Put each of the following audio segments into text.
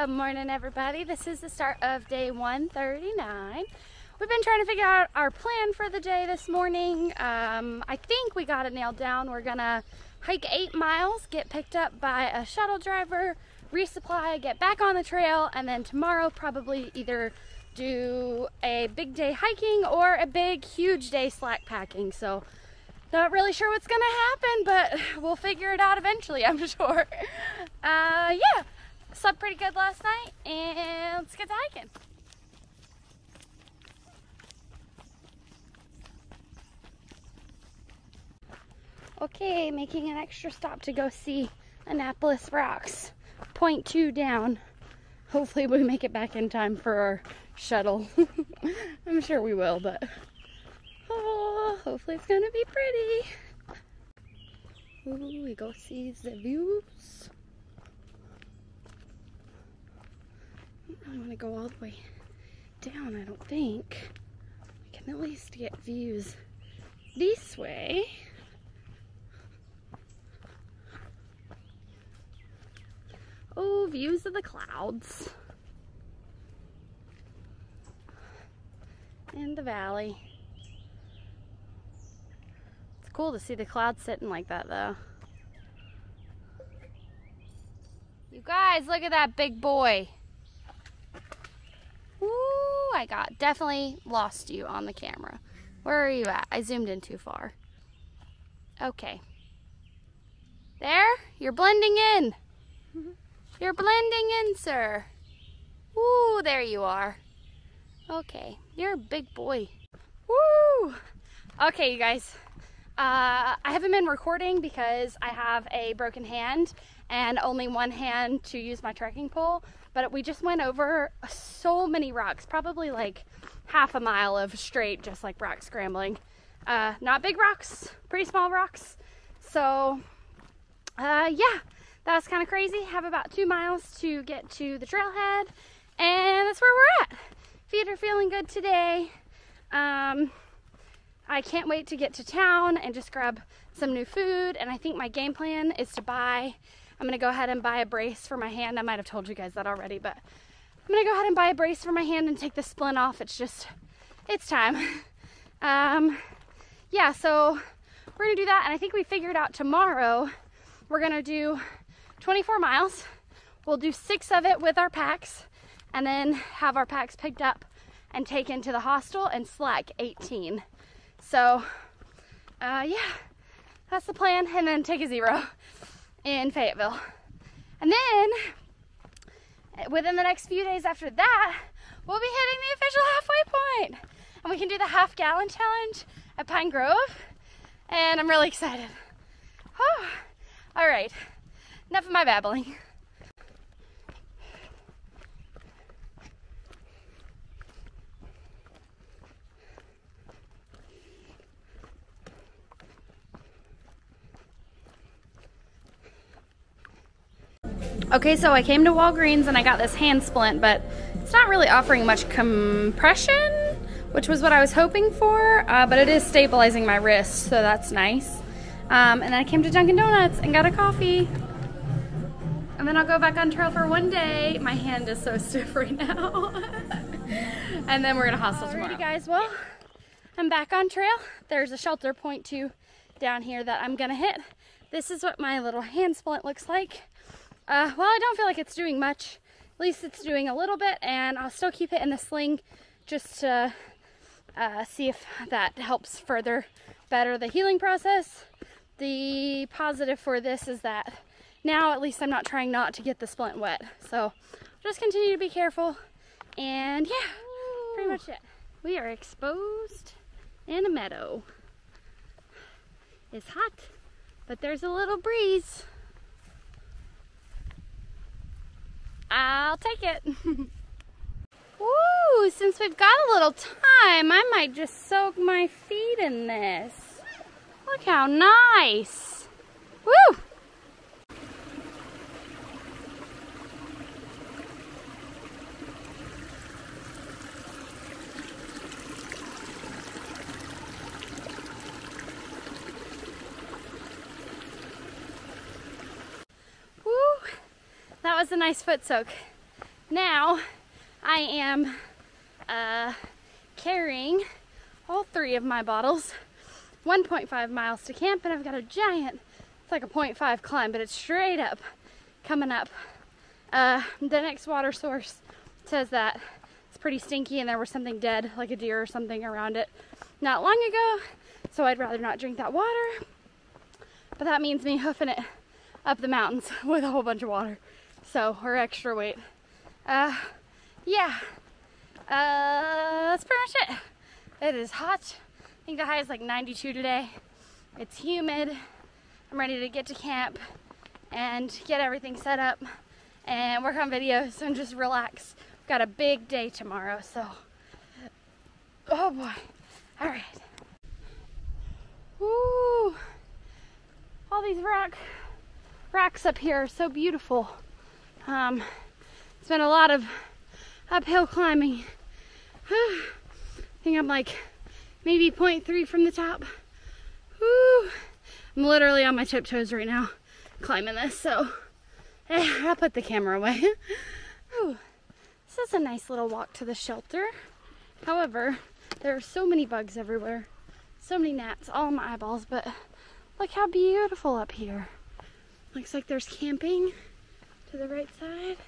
Good morning, everybody. This is the start of day 139. We've been trying to figure out our plan for the day this morning. Um, I think we got it nailed down. We're gonna hike eight miles, get picked up by a shuttle driver, resupply, get back on the trail, and then tomorrow probably either do a big day hiking or a big, huge day slack packing. So not really sure what's gonna happen, but we'll figure it out eventually, I'm sure. Uh, yeah, slept pretty good last night, and let's get to hiking. Okay, making an extra stop to go see Annapolis Rocks. Point two down. Hopefully we make it back in time for our shuttle. I'm sure we will, but oh, hopefully it's gonna be pretty. Ooh, we go see the views. I don't want to go all the way down, I don't think. We can at least get views this way. Oh, views of the clouds. And the valley. It's cool to see the clouds sitting like that though. You guys, look at that big boy. I got definitely lost you on the camera. Where are you at? I zoomed in too far. Okay. There, you're blending in. You're blending in, sir. Ooh, there you are. Okay, you're a big boy. Woo! Okay, you guys. Uh, I haven't been recording because I have a broken hand and only one hand to use my trekking pole. But we just went over so many rocks, probably like half a mile of straight, just like rock scrambling. Uh, not big rocks, pretty small rocks. So, uh, yeah, that was kind of crazy. Have about two miles to get to the trailhead, and that's where we're at. Feet are feeling good today. Um, I can't wait to get to town and just grab some new food. And I think my game plan is to buy, I'm gonna go ahead and buy a brace for my hand. I might have told you guys that already, but I'm gonna go ahead and buy a brace for my hand and take the splint off. It's just, it's time. Um, yeah, so we're gonna do that. And I think we figured out tomorrow we're gonna do 24 miles. We'll do six of it with our packs and then have our packs picked up and taken to the hostel and slack 18. So, uh, yeah, that's the plan. And then take a zero in Fayetteville. And then within the next few days after that, we'll be hitting the official halfway point. And we can do the half gallon challenge at Pine Grove. And I'm really excited. Oh, all right. Enough of my babbling. Okay, so I came to Walgreens and I got this hand splint, but it's not really offering much compression, which was what I was hoping for, uh, but it is stabilizing my wrist, so that's nice. Um, and then I came to Dunkin' Donuts and got a coffee. And then I'll go back on trail for one day. My hand is so stiff right now. and then we're gonna hostel Alrighty tomorrow. guys, well, I'm back on trail. There's a shelter point two down here that I'm gonna hit. This is what my little hand splint looks like. Uh, well, I don't feel like it's doing much. At least it's doing a little bit, and I'll still keep it in the sling just to uh, see if that helps further better the healing process. The positive for this is that now at least I'm not trying not to get the splint wet. So just continue to be careful. And yeah, pretty much it. We are exposed in a meadow. It's hot, but there's a little breeze. I'll take it. Woo, since we've got a little time, I might just soak my feet in this. Look how nice. Woo! Woo! That was a nice foot soak. now I am uh, carrying all three of my bottles 1.5 miles to camp and I've got a giant, it's like a 0.5 climb, but it's straight up coming up. Uh, the next water source says that it's pretty stinky and there was something dead, like a deer or something around it not long ago. So I'd rather not drink that water. But that means me hoofing it up the mountains with a whole bunch of water. So, or extra weight. Uh, yeah. Uh, that's pretty much it. It is hot. I think the high is like 92 today. It's humid. I'm ready to get to camp and get everything set up and work on videos and just relax. We've got a big day tomorrow, so oh boy. All right. Woo! All these rock rocks up here are so beautiful. Um, it's been a lot of uphill climbing. I think I'm like maybe 0.3 from the top. I'm literally on my tiptoes right now climbing this, so eh, I'll put the camera away. This is a nice little walk to the shelter. However, there are so many bugs everywhere, so many gnats all in my eyeballs, but look how beautiful up here. Looks like there's camping to the right side.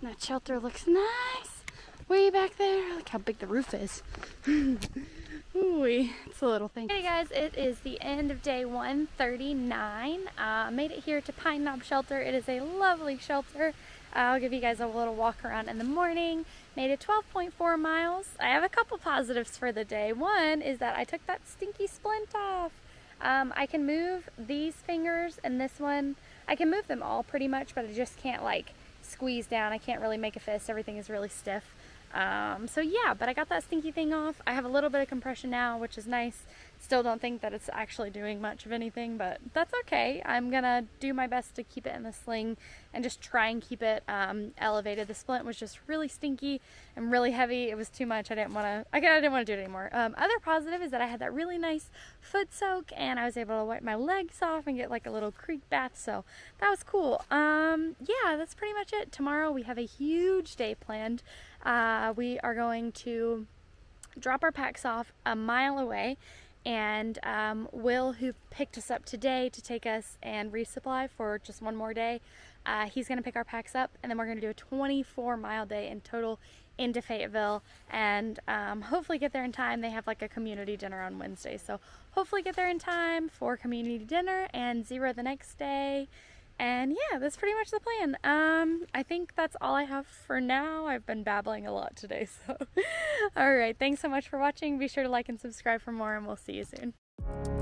And that shelter looks nice. Way back there. Look how big the roof is. Ooh, it's a little thing. Hey guys, it is the end of day 139. Uh, made it here to Pine Knob Shelter. It is a lovely shelter. I'll give you guys a little walk around in the morning. Made it 12.4 miles. I have a couple positives for the day. One is that I took that stinky splint off. Um, I can move these fingers and this one. I can move them all pretty much, but I just can't like squeeze down. I can't really make a fist. Everything is really stiff. Um, so yeah, but I got that stinky thing off. I have a little bit of compression now, which is nice. Still don't think that it's actually doing much of anything, but that's okay. I'm gonna do my best to keep it in the sling and just try and keep it um, elevated. The splint was just really stinky and really heavy. It was too much. I didn't want to. I didn't want to do it anymore. Um, other positive is that I had that really nice foot soak, and I was able to wipe my legs off and get like a little creek bath. So that was cool. Um, yeah, that's pretty much it. Tomorrow we have a huge day planned. Uh, we are going to drop our packs off a mile away and um, Will, who picked us up today to take us and resupply for just one more day, uh, he's going to pick our packs up and then we're going to do a 24 mile day in total into Fayetteville and um, hopefully get there in time. They have like a community dinner on Wednesday, so hopefully get there in time for community dinner and zero the next day. And yeah, that's pretty much the plan. Um, I think that's all I have for now. I've been babbling a lot today, so. Alright, thanks so much for watching. Be sure to like and subscribe for more, and we'll see you soon.